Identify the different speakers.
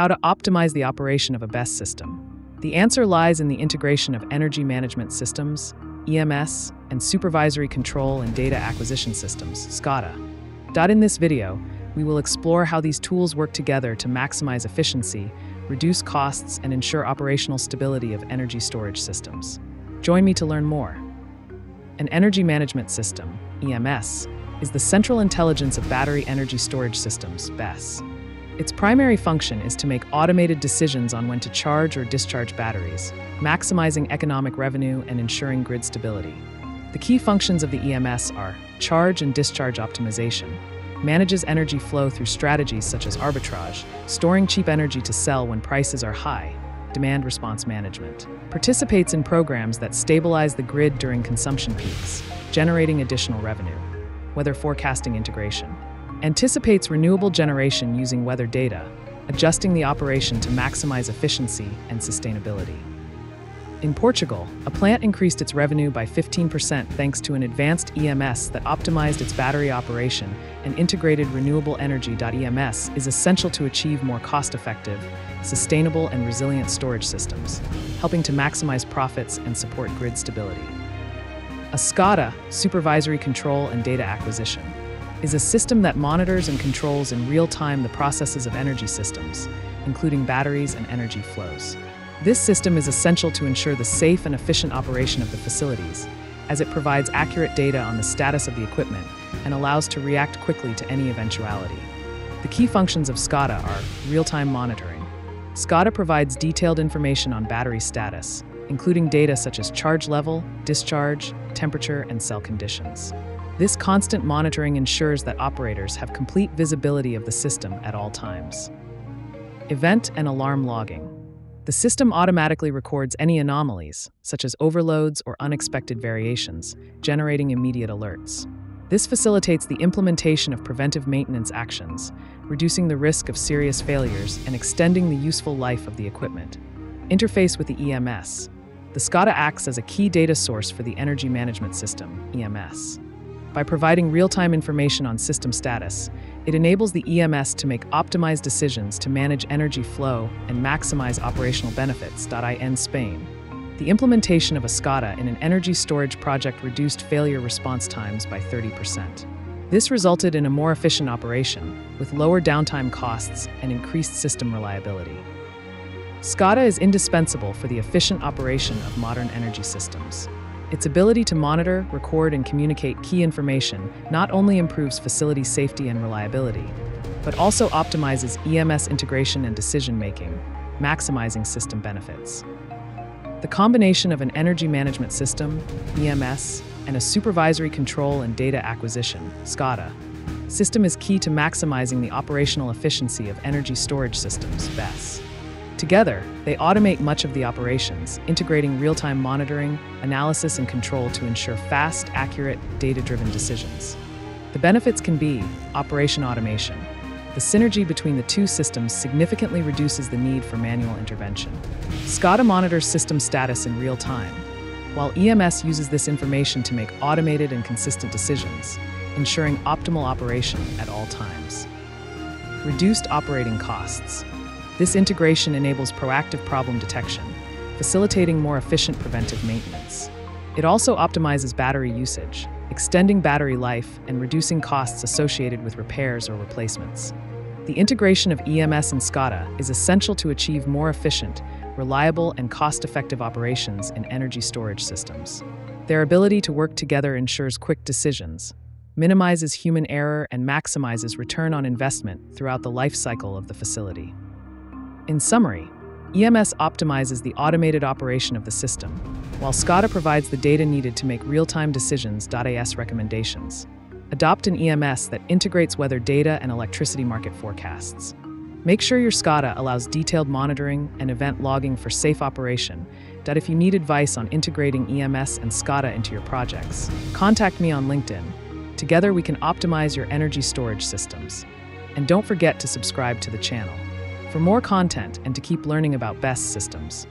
Speaker 1: How to optimize the operation of a BESS system. The answer lies in the integration of energy management systems, EMS, and supervisory control and data acquisition systems, SCADA. In this video, we will explore how these tools work together to maximize efficiency, reduce costs, and ensure operational stability of energy storage systems. Join me to learn more. An energy management system, EMS, is the central intelligence of battery energy storage systems, BESS. Its primary function is to make automated decisions on when to charge or discharge batteries, maximizing economic revenue and ensuring grid stability. The key functions of the EMS are charge and discharge optimization, manages energy flow through strategies such as arbitrage, storing cheap energy to sell when prices are high, demand response management, participates in programs that stabilize the grid during consumption peaks, generating additional revenue, weather forecasting integration, anticipates renewable generation using weather data, adjusting the operation to maximize efficiency and sustainability. In Portugal, a plant increased its revenue by 15% thanks to an advanced EMS that optimized its battery operation and integrated renewable energy.ems is essential to achieve more cost-effective, sustainable and resilient storage systems, helping to maximize profits and support grid stability. A SCADA, Supervisory Control and Data Acquisition, is a system that monitors and controls in real time the processes of energy systems, including batteries and energy flows. This system is essential to ensure the safe and efficient operation of the facilities, as it provides accurate data on the status of the equipment and allows to react quickly to any eventuality. The key functions of SCADA are real-time monitoring. SCADA provides detailed information on battery status, including data such as charge level, discharge, temperature, and cell conditions. This constant monitoring ensures that operators have complete visibility of the system at all times. Event and alarm logging. The system automatically records any anomalies, such as overloads or unexpected variations, generating immediate alerts. This facilitates the implementation of preventive maintenance actions, reducing the risk of serious failures and extending the useful life of the equipment. Interface with the EMS. The SCADA acts as a key data source for the Energy Management System, EMS. By providing real-time information on system status, it enables the EMS to make optimized decisions to manage energy flow and maximize operational benefits. In Spain, the implementation of a SCADA in an energy storage project reduced failure response times by 30%. This resulted in a more efficient operation, with lower downtime costs and increased system reliability. SCADA is indispensable for the efficient operation of modern energy systems. Its ability to monitor, record, and communicate key information not only improves facility safety and reliability, but also optimizes EMS integration and decision-making, maximizing system benefits. The combination of an energy management system, EMS, and a supervisory control and data acquisition, SCADA, system is key to maximizing the operational efficiency of energy storage systems, BESS. Together, they automate much of the operations, integrating real-time monitoring, analysis, and control to ensure fast, accurate, data-driven decisions. The benefits can be operation automation. The synergy between the two systems significantly reduces the need for manual intervention. SCADA monitors system status in real time, while EMS uses this information to make automated and consistent decisions, ensuring optimal operation at all times. Reduced operating costs. This integration enables proactive problem detection, facilitating more efficient preventive maintenance. It also optimizes battery usage, extending battery life and reducing costs associated with repairs or replacements. The integration of EMS and SCADA is essential to achieve more efficient, reliable, and cost-effective operations in energy storage systems. Their ability to work together ensures quick decisions, minimizes human error, and maximizes return on investment throughout the life cycle of the facility. In summary, EMS optimizes the automated operation of the system, while SCADA provides the data needed to make real-time decisions. AS recommendations. Adopt an EMS that integrates weather data and electricity market forecasts. Make sure your SCADA allows detailed monitoring and event logging for safe operation. That if you need advice on integrating EMS and SCADA into your projects, contact me on LinkedIn. Together we can optimize your energy storage systems. And don't forget to subscribe to the channel for more content and to keep learning about BESS systems.